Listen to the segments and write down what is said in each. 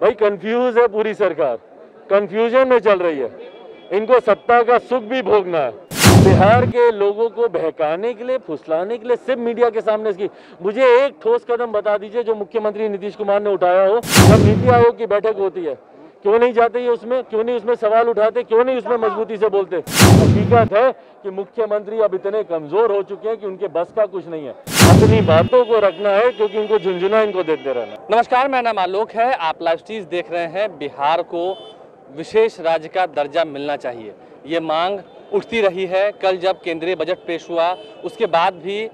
भाई कंफ्यूज है पूरी सरकार। कंफ्यूजन में चल रही है। इनको सत्ता का सुख भी भोगना है। बिहार के लोगों को बहकाने के लिए, फुसलाने के लिए सिर्फ़ मीडिया के सामने इसकी। मुझे एक ठोस कदम बता दीजिए जो मुख्यमंत्री नीतीश कुमार ने उठाया हो। जब नीति आयोग की बैठक होती है, क्यों नहीं जाते ये उसमें? क्यों नहीं उसमें सवाल उठाते? क्यों नहीं उसमें मजबूती से बोलते? हकीकत है कि मुख्यमंत्री अब इतने कमज़ोर हो चुके हैं कि उनके बस का कुछ नहीं है। अपनी बातों को रखना है, क्योंकि उनको झुंझुना इनको देते रहना। नमस्कार, मेरा नाम आलोक है। आप लाइव स्टीज देख रहे हैं। बिहार को विशेष राज्य का दर्जा मिलना चाहिए। ये मांग उठती रही है। कल जब केंद्रीय बजट पेश हुआ, उसके बाद भी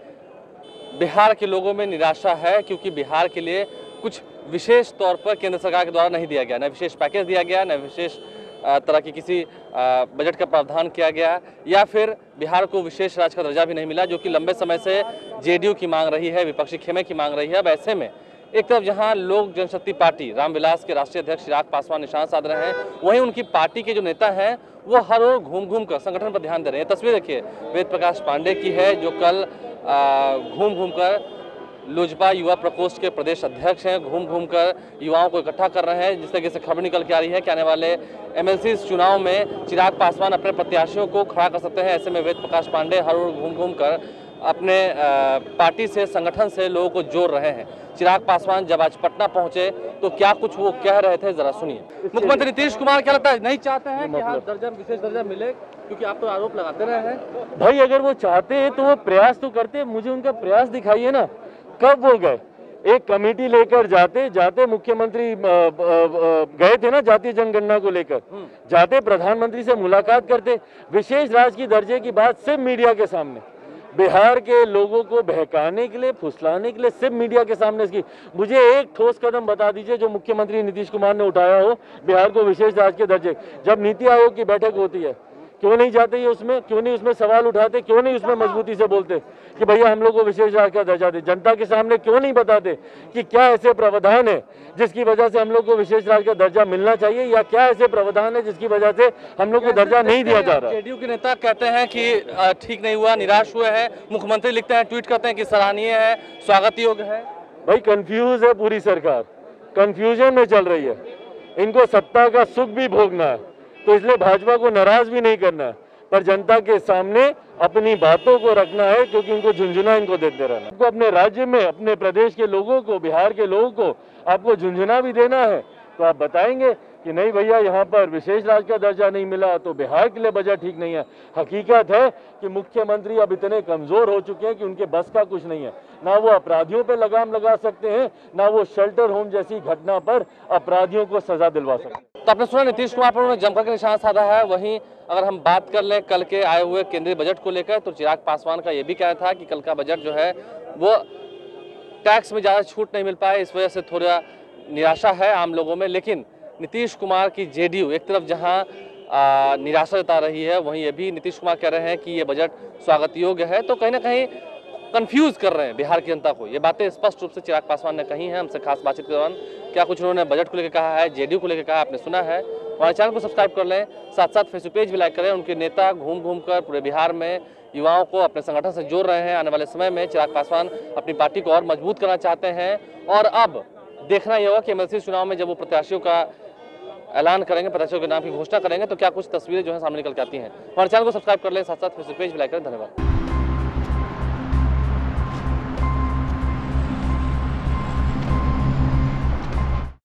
बिहार के लोगों में निराशा है, क्योंकि बिहार के लिए कुछ विशेष तौर पर केंद्र सरकार के द्वारा नहीं दिया गया। न विशेष पैकेज दिया गया, न विशेष तरह की किसी बजट का प्रावधान किया गया। या फिर बिहार को विशेष राज्य का दर्जा भी नहीं मिला, जो कि लंबे समय से जेडीयू की मांग रही है, विपक्षी खेमे की मांग रही है। अब ऐसे में एक तरफ़ जहाँ लोक जनशक्ति पार्टी रामविलास के राष्ट्रीय अध्यक्ष चिराग पासवान निशान साध रहे हैं, वहीं उनकी पार्टी के जो नेता हैं, वो हर ओर घूम घूम कर संगठन पर ध्यान दे रहे हैं। तस्वीर देखिए, वेद प्रकाश पांडे की है, जो कल घूम घूम कर लोजपा युवा प्रकोष्ठ के प्रदेश अध्यक्ष हैं। घूम घूम कर युवाओं को इकट्ठा कर रहे हैं जिस तरीके से खबर निकल के आ रही है कि आने वाले एमएलसी चुनाव में चिराग पासवान अपने प्रत्याशियों को खड़ा कर सकते हैं ऐसे में वेद प्रकाश पांडे हर ओर घूम घूम कर अपने पार्टी से संगठन से लोगों को जोड़ रहे हैं। चिराग पासवान जब आज पटना पहुँचे तो क्या कुछ वो कह रहे थे जरा सुनिए। मुख्यमंत्री नीतीश कुमार क्या लगता है? नहीं चाहते हैं कि यहाँ दर्जा विशेष दर्जा मिले क्योंकि आप तो आरोप लगाते रहे हैं। भाई अगर वो चाहते हैं तो वो प्रयास तो करते मुझे उनका प्रयास दिखाइए ना। कब वो गए? एक कमेटी लेकर जाते जाते मुख्यमंत्री गए थे ना जातीय जनगणना को लेकर। जाते प्रधानमंत्री से मुलाकात करते। विशेष राज्य की दर्जे की बात सिर्फ़ मीडिया के सामने। बिहार के लोगों को बहकाने के लिए फुसलाने के लिए सिर्फ़ मीडिया के सामने इसकी। मुझे एक ठोस कदम बता दीजिए जो मुख्यमंत्री नीतीश कुमार ने उठाया हो बिहार को विशेष राज्य के दर्जे। जब नीति आयोग की बैठक होती है क्यों नहीं जाते ये उसमें? क्यों नहीं उसमें सवाल उठाते? क्यों नहीं उसमें मजबूती से बोलते? कि भैया हम लोग को विशेष का दर्जा दे। जनता के सामने क्यों नहीं बताते कि क्या ऐसे प्रावधान है जिसकी वजह से हम लोग को विशेष राज्य का दर्जा मिलना चाहिए या क्या ऐसे प्रावधान है जिसकी वजह से हम लोग को दर्जा नहीं दिया जा रहा? जेडीयू के नेता कहते हैं कि ठीक नहीं हुआ निराश हुए हैं। मुख्यमंत्री लिखते हैं ट्वीट करते हैं कि सराहनीय है स्वागत योग्य है। भाई कंफ्यूज है पूरी सरकार। कंफ्यूजन में चल रही है। इनको सत्ता का सुख भी भोगना है। तो इसलिए भाजपा को नाराज़ भी नहीं करना, पर जनता के सामने अपनी बातों को रखना है, क्योंकि इनको झुंझुना इनको देते रहना। आपको अपने राज्य में, अपने प्रदेश के लोगों को, बिहार के लोगों को, आपको झुंझुना भी देना है। तो आप बताएँगे कि नहीं भैया, यहाँ पर विशेष राज्य का दर्जा नहीं मिला तो बिहार के लिए बजट ठीक नहीं है। हकीकत है कि मुख्यमंत्री अब इतने कमज़ोर हो चुके हैं कि उनके बस का कुछ नहीं है। ना वो अपराधियों पे लगाम लगा सकते हैं, ना वो शेल्टर होम जैसी घटना पर अपराधियों को सजा दिलवा सकते हैं। तो आपने सुना, नीतीश कुमार पर उन्होंने जमकर के निशान साधा है। वहीं अगर हम बात कर लें, कल के आए हुए केंद्रीय बजट को लेकर तो चिराग पासवान का ये भी कहना था कि कल का बजट जो है, वो टैक्स में ज़्यादा छूट नहीं मिल पाए, इस वजह से थोड़ा निराशा है आम लोगों में। लेकिन नीतीश कुमार की जेडीयू एक तरफ़ जहाँ निराशा जता रही है, वहीं ये भी नीतीश कुमार कह रहे हैं कि ये बजट स्वागत योग्य है। तो कहीं ना कहीं कंफ्यूज कर रहे हैं बिहार की जनता को। ये बातें स्पष्ट रूप से चिराग पासवान ने कही हैं हमसे खास बातचीत के दौरान। क्या कुछ उन्होंने बजट को लेकर कहा है, जेडीयू को लेकर कहा आपने सुना है। हमारे चैनल को सब्सक्राइब कर लें साथ साथ फेसबुक पेज भी लाइक करें। उनके नेता घूम घूम कर पूरे बिहार में युवाओं को अपने संगठन से जोड़ रहे हैं। आने वाले समय में चिराग पासवान अपनी पार्टी को और मज़बूत करना चाहते हैं। और अब देखना यह होगा कि एमएलसी चुनाव में जब वो प्रत्याशियों का ऐलान करेंगे, प्रत्याशियों के नाम की घोषणा करेंगे तो क्या कुछ तस्वीरें जो है सामने निकल के आती हैं। हमारे चैनल को सब्सक्राइब कर लें साथ साथ फेसबुक पेज भी लाइक करें। धन्यवाद।